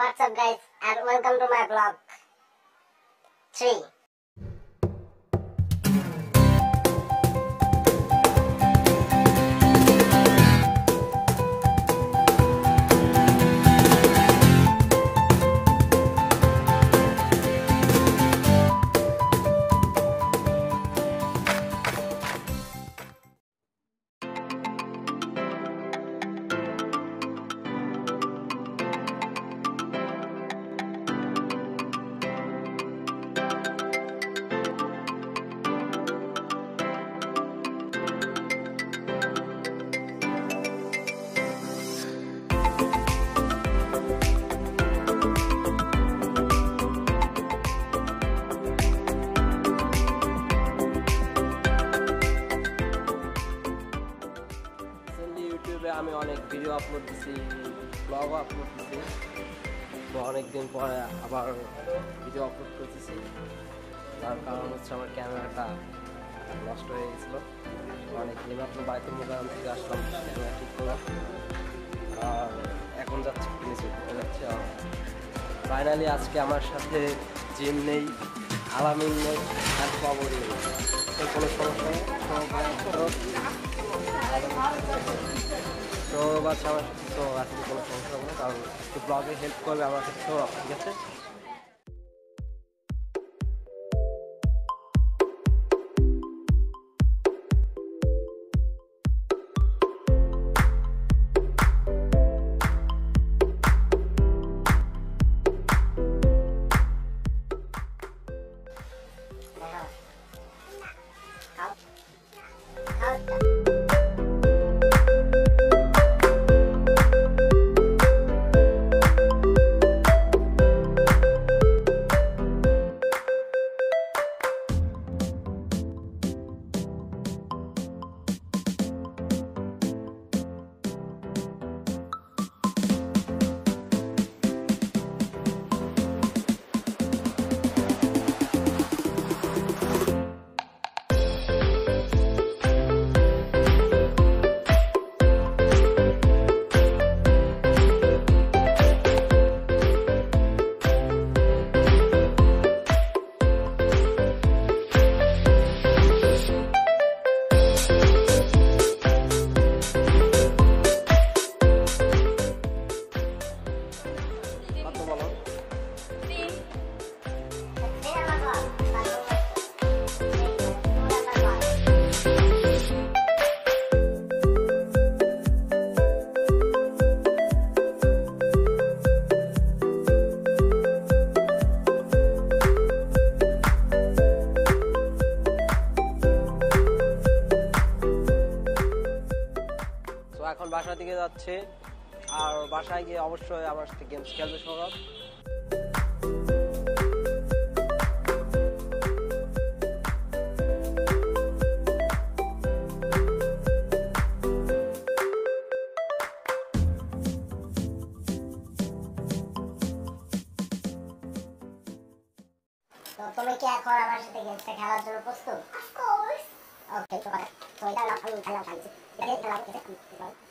What's up guys and welcome to my vlog. 3 video upload দিছি ব্লগও upload দিছি। তো অনেক দিন পরে আবার ভিডিও আপলোড করতেছি। তার কারণ হচ্ছে আমার ক্যামেরাটা নষ্ট হয়ে গেছিল। অনেক দিন আপনার বাড়িতে মোবাইল থেকে আসলাম ক্যামেরা ঠিক করলাম আর এখন যাচ্ছে ফিনিশিং করতে যাচ্ছে আর ফাইনালি আজকে আমার সাথে জিম নেই, আলামিন নেই, আর খবর নেই। কোনো সমস্যা নেই? তো বাচ্চা আমার তো আজকে কোনো সমস্যা হবে না, কারণ একটু ব্লগে হেল্প করবে আমার তো ঠিক আছে? বাসার দিকে যাচ্ছে। আর বাসায় গিয়ে অবশ্যই আমার সাথে গেমস খেলবে সৌরভ তুমি কি এখন আমার সাথে গেমসটা খেলার জন্য প্রস্তুত? ওকে আমি খেলা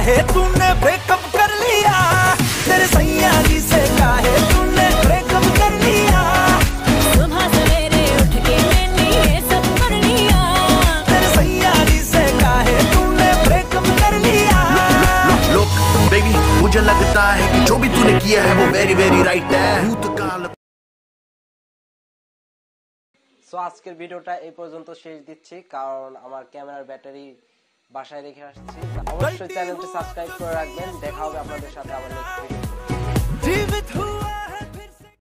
काहे तूने ब्रेकअप कर लिया तेरे सैया जी से काहे तूने ब्रेकअप कर लिया सुबह सवेरे उठ के मैंने ये सब कर लिया तेरे सैया जी से काहे तूने ब्रेकअप कर लिया लुक बेबी मुझे लगता है कि जो भी तूने किया है वो वेरी वेरी राइट है भूतकाल সো আজকের ভিডিওটা এই পর্যন্ত শেষ দিচ্ছি কারণ আমার ক্যামেরার ব্যাটারি বাসায় রেখে আসছি। অবশ্যই চ্যানেলটি সাবস্ক্রাইব করে রাখবেন। দেখা হবে আপনাদের সাথে আবার